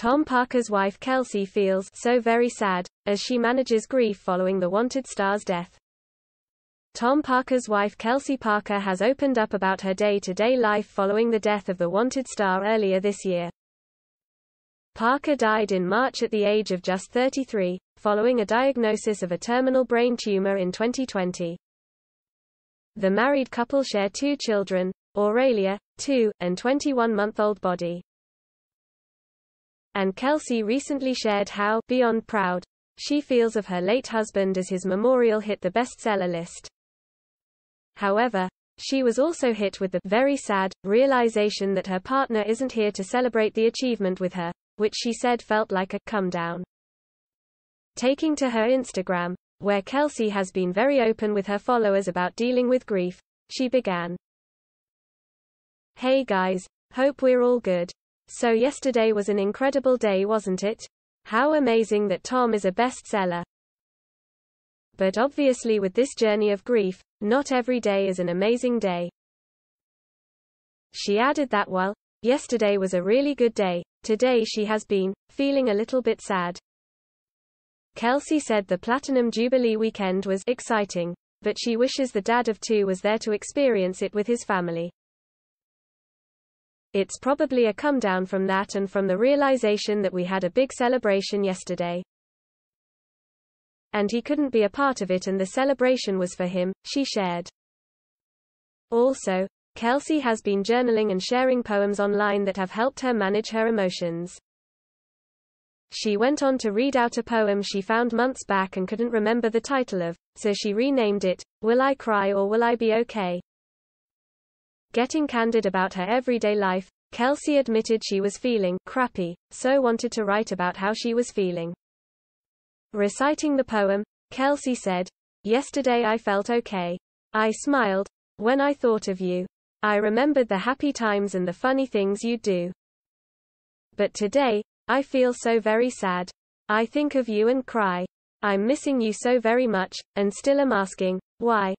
Tom Parker's wife Kelsey feels so very sad, as she manages grief following the Wanted star's death. Tom Parker's wife Kelsey Parker has opened up about her day-to-day -day life following the death of the Wanted star earlier this year. Parker died in March at the age of just 33, following a diagnosis of a terminal brain tumor in 2020. The married couple share two children, Aurelia, 2, and 21-month-old Bodhi and Kelsey recently shared how, beyond proud, she feels of her late husband as his memorial hit the bestseller list. However, she was also hit with the very sad realization that her partner isn't here to celebrate the achievement with her, which she said felt like a come down. Taking to her Instagram, where Kelsey has been very open with her followers about dealing with grief, she began. Hey guys, hope we're all good. So yesterday was an incredible day wasn't it? How amazing that Tom is a bestseller. But obviously with this journey of grief, not every day is an amazing day. She added that while yesterday was a really good day, today she has been feeling a little bit sad. Kelsey said the Platinum Jubilee weekend was exciting, but she wishes the dad of two was there to experience it with his family. It's probably a come down from that and from the realization that we had a big celebration yesterday. And he couldn't be a part of it and the celebration was for him, she shared. Also, Kelsey has been journaling and sharing poems online that have helped her manage her emotions. She went on to read out a poem she found months back and couldn't remember the title of, so she renamed it, Will I Cry or Will I Be Okay? Getting candid about her everyday life, Kelsey admitted she was feeling crappy, so wanted to write about how she was feeling. Reciting the poem, Kelsey said, Yesterday I felt okay. I smiled. When I thought of you. I remembered the happy times and the funny things you do. But today, I feel so very sad. I think of you and cry. I'm missing you so very much, and still am asking, why?